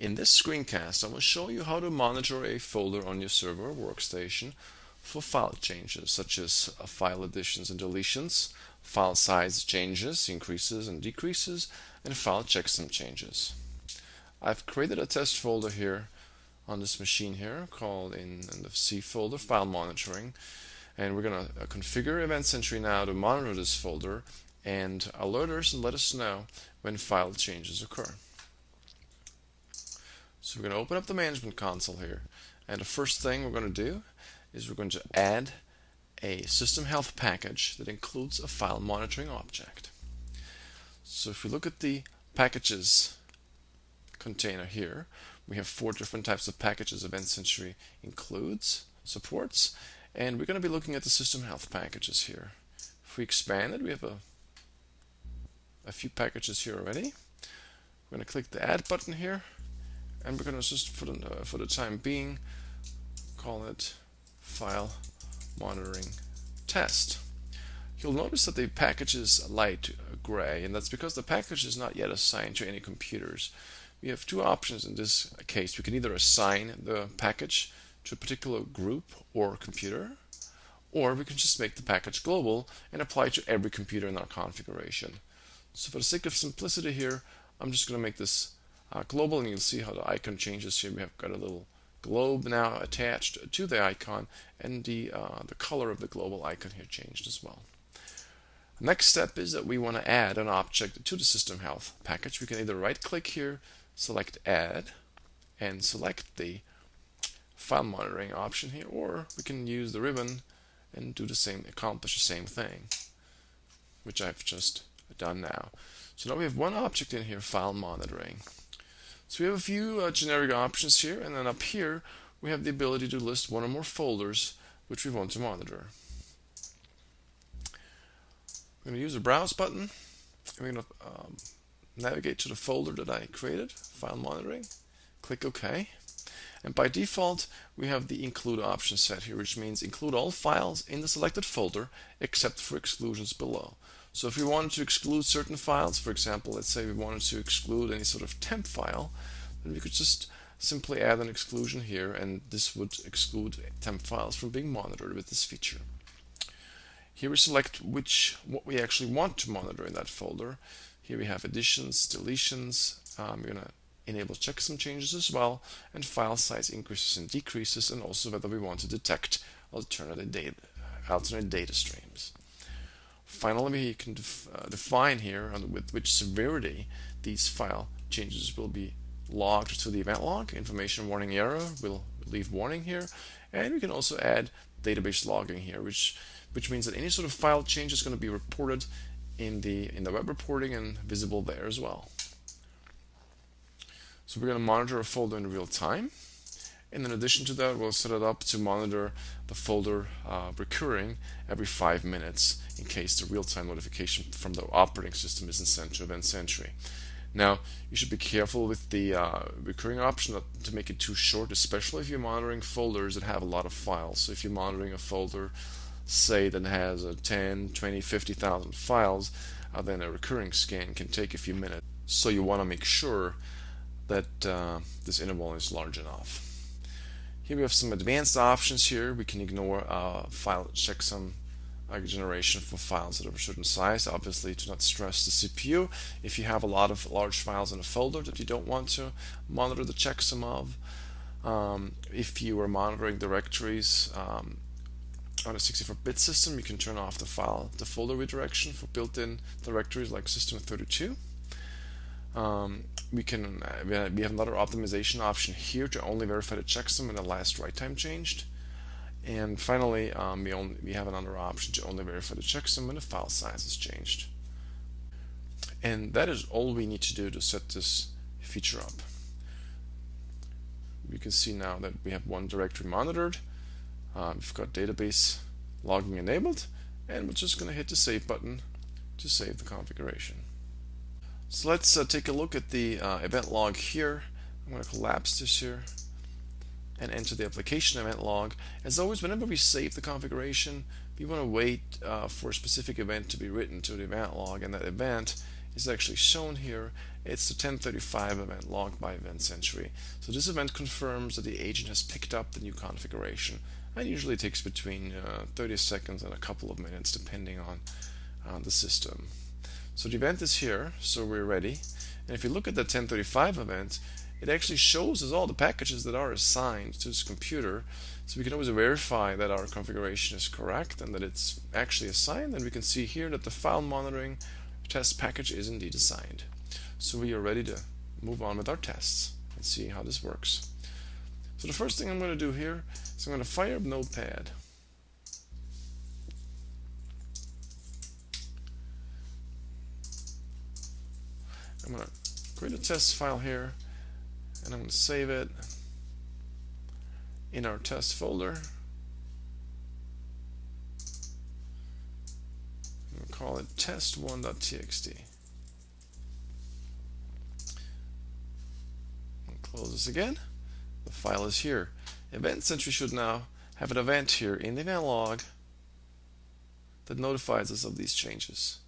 In this screencast, I will show you how to monitor a folder on your server or workstation for file changes, such as uh, file additions and deletions, file size changes, increases and decreases, and file checksum changes. I've created a test folder here on this machine here called in, in the C folder, File Monitoring, and we're going to uh, configure EventSentry now to monitor this folder and alert us and let us know when file changes occur. So we're going to open up the management console here. And the first thing we're going to do is we're going to add a system health package that includes a file monitoring object. So if we look at the packages container here, we have four different types of packages EventSentry includes, supports, and we're going to be looking at the system health packages here. If we expand it, we have a, a few packages here already. We're going to click the add button here and we're going to just for the, uh, for the time being call it file monitoring test. You'll notice that the package is light gray and that's because the package is not yet assigned to any computers. We have two options in this case. We can either assign the package to a particular group or computer or we can just make the package global and apply to every computer in our configuration. So for the sake of simplicity here, I'm just going to make this uh, global and you'll see how the icon changes here. We have got a little globe now attached to the icon and the, uh, the color of the global icon here changed as well. Next step is that we want to add an object to the system health package. We can either right click here, select add and select the file monitoring option here or we can use the ribbon and do the same accomplish the same thing which I've just done now. So now we have one object in here file monitoring. So we have a few uh, generic options here, and then up here we have the ability to list one or more folders which we want to monitor. I'm going to use the browse button, and we're going to um, navigate to the folder that I created, file monitoring, click OK. And by default, we have the include option set here, which means include all files in the selected folder except for exclusions below. So if we wanted to exclude certain files, for example, let's say we wanted to exclude any sort of temp file, then we could just simply add an exclusion here and this would exclude temp files from being monitored with this feature. Here we select which what we actually want to monitor in that folder. Here we have additions, deletions. Um, we're going to enable checksum changes as well, and file size increases and decreases, and also whether we want to detect alternate data, alternate data streams. Finally, we can def uh, define here with which severity these file changes will be logged to the event log. Information warning error will leave warning here. And we can also add database logging here, which which means that any sort of file change is going to be reported in the in the web reporting and visible there as well. So we're going to monitor a folder in real time. And in addition to that, we'll set it up to monitor the folder uh, recurring every five minutes in case the real-time notification from the operating system isn't sent to EventSentry. Now, you should be careful with the uh, recurring option to make it too short, especially if you're monitoring folders that have a lot of files. So if you're monitoring a folder, say, that has a 10, 20, 50,000 files, uh, then a recurring scan can take a few minutes. So you want to make sure that uh, this interval is large enough. Here we have some advanced options here. We can ignore uh, file checksum uh, generation for files that are a certain size. Obviously, to not stress the CPU. If you have a lot of large files in a folder that you don't want to monitor the checksum of, um, if you are monitoring directories um, on a 64-bit system, you can turn off the file, the folder redirection for built-in directories like System32. Um, we can uh, we have another optimization option here to only verify the checksum when the last write time changed. And finally, um, we, only, we have another option to only verify the checksum when the file size is changed. And that is all we need to do to set this feature up. We can see now that we have one directory monitored. Uh, we've got database logging enabled, and we're just going to hit the save button to save the configuration. So let's uh, take a look at the uh, event log here. I'm going to collapse this here and enter the application event log. As always, whenever we save the configuration, we want to wait uh, for a specific event to be written to the event log, and that event is actually shown here. It's the 1035 event logged by EventSentry. So this event confirms that the agent has picked up the new configuration. It usually takes between uh, 30 seconds and a couple of minutes depending on uh, the system. So the event is here, so we're ready. And if you look at the 1035 event, it actually shows us all the packages that are assigned to this computer. So we can always verify that our configuration is correct and that it's actually assigned. And we can see here that the file monitoring test package is indeed assigned. So we are ready to move on with our tests and see how this works. So the first thing I'm going to do here is I'm going to fire up Notepad. I'm going to create a test file here and I'm going to save it in our test folder. We'll call it test1.txt. Close this again. The file is here. EventSentry should now have an event here in the event log that notifies us of these changes.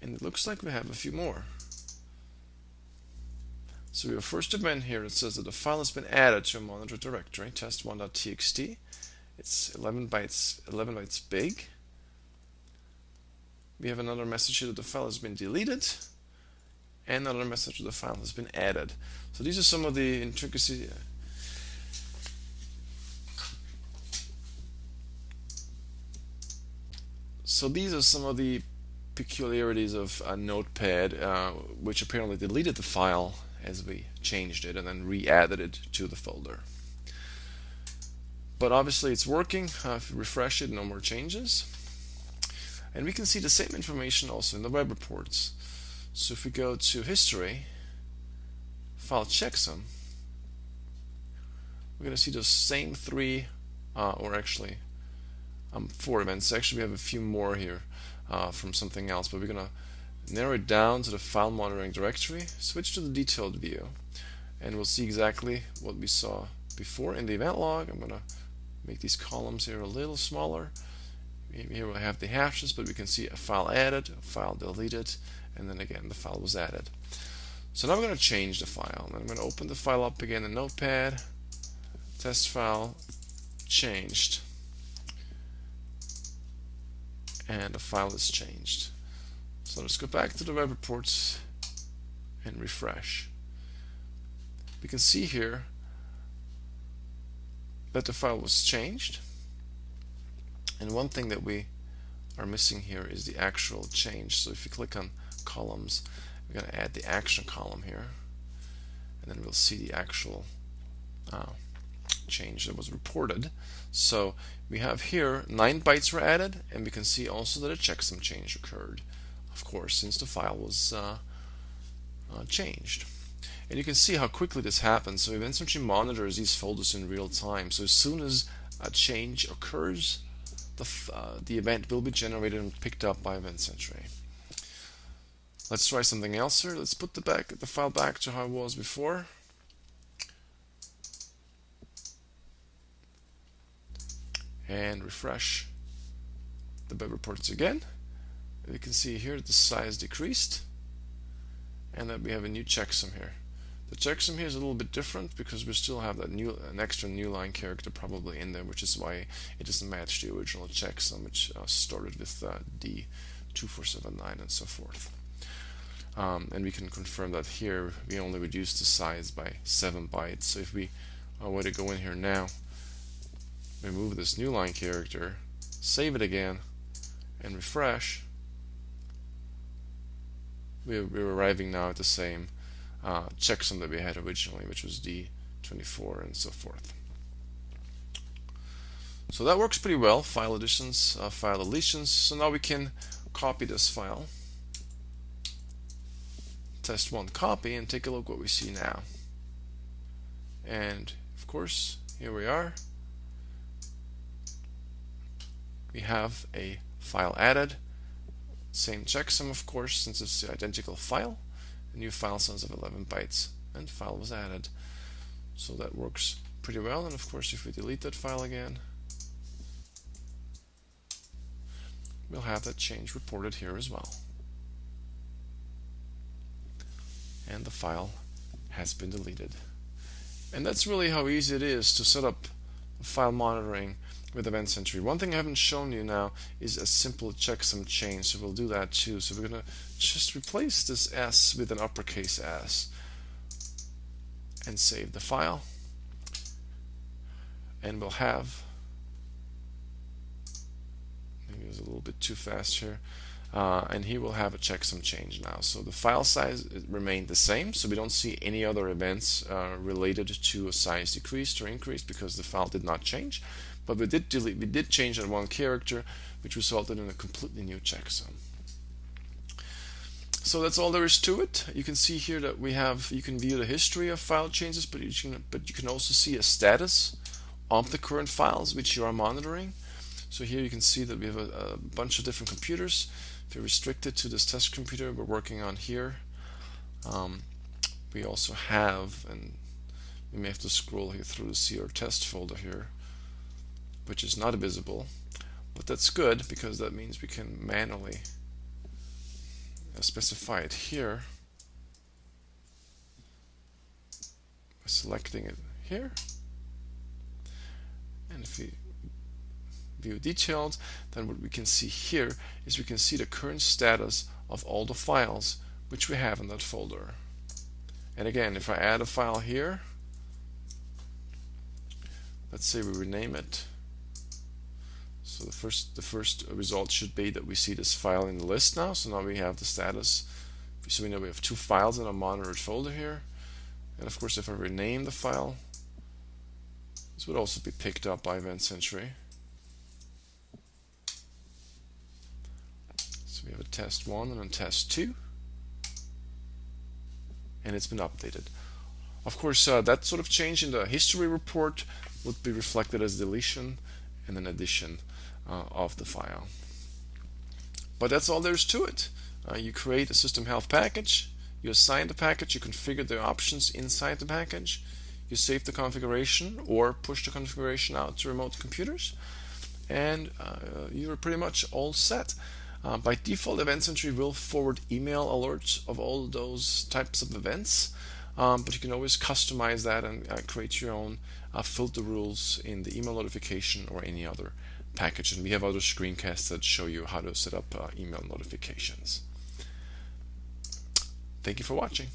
And it looks like we have a few more. So we have first event here that says that the file has been added to a monitor directory, test1.txt. It's 11 bytes, 11 bytes big. We have another message here that the file has been deleted, and another message that the file has been added. So these are some of the intricacies. So these are some of the peculiarities of a Notepad, uh, which apparently deleted the file as we changed it and then re-added it to the folder. But obviously it's working. Uh, if you refresh it, no more changes. And we can see the same information also in the web reports. So if we go to history, file checksum, we're going to see those same three, uh, or actually um, four events. Actually, we have a few more here uh, from something else, but we're going to narrow it down to the file monitoring directory, switch to the detailed view, and we'll see exactly what we saw before in the event log. I'm going to make these columns here a little smaller. Here we have the hashes, but we can see a file added, a file deleted, and then again the file was added. So now we're going to change the file. I'm going to open the file up again in Notepad, test file changed, and the file is changed. So let's go back to the web reports and refresh. We can see here that the file was changed. And one thing that we are missing here is the actual change. So if you click on columns, we're going to add the action column here. And then we'll see the actual uh, change that was reported. So we have here 9 bytes were added, and we can see also that a checksum change occurred of course, since the file was uh, uh, changed. And you can see how quickly this happens. So EventSentry monitors these folders in real time. So as soon as a change occurs, the, uh, the event will be generated and picked up by EventSentry. Let's try something else here. Let's put the back the file back to how it was before. And refresh the web reports again you can see here the size decreased and that we have a new checksum here. The checksum here is a little bit different because we still have that new an extra new line character probably in there, which is why it doesn't match the original checksum, which uh, started with uh, D2479 and so forth. Um, and we can confirm that here we only reduced the size by 7 bytes. So if we uh, were to go in here now, remove this new line character, save it again, and refresh, we're, we're arriving now at the same uh, checksum that we had originally, which was D24 and so forth. So that works pretty well, file additions, uh, file deletions. So now we can copy this file, test one copy, and take a look what we see now. And of course, here we are. We have a file added same checksum, of course, since it's the identical file. New file size of 11 bytes, and file was added. So that works pretty well. And of course, if we delete that file again, we'll have that change reported here as well. and the file has been deleted. And that's really how easy it is to set up file monitoring with EventSentry. One thing I haven't shown you now is a simple checksum change, so we'll do that too. So we're going to just replace this S with an uppercase S and save the file. And we'll have, maybe it was a little bit too fast here, uh, and here we'll have a checksum change now. So the file size remained the same, so we don't see any other events uh, related to a size decreased or increased because the file did not change. But we did delete, we did change that one character, which resulted in a completely new checksum. So that's all there is to it. You can see here that we have, you can view the history of file changes, but you can, but you can also see a status of the current files which you are monitoring. So here you can see that we have a, a bunch of different computers. If you're restricted to this test computer we're working on here, um, we also have, and we may have to scroll here through to see our test folder here, which is not visible. But that's good because that means we can manually uh, specify it here by selecting it here. And if we view detailed, then what we can see here is we can see the current status of all the files which we have in that folder. And again, if I add a file here, let's say we rename it so the first the first result should be that we see this file in the list now. So now we have the status. So we know we have two files in a monitored folder here. And of course, if I rename the file, this would also be picked up by EventSentry. So we have a test one and a test two, and it's been updated. Of course, uh, that sort of change in the history report would be reflected as deletion and an addition uh, of the file. But that's all there is to it. Uh, you create a system health package, you assign the package, you configure the options inside the package, you save the configuration or push the configuration out to remote computers, and uh, you're pretty much all set. Uh, by default, EventSentry will forward email alerts of all those types of events, um, but you can always customize that and uh, create your own uh, filter rules in the email notification or any other package. And we have other screencasts that show you how to set up uh, email notifications. Thank you for watching.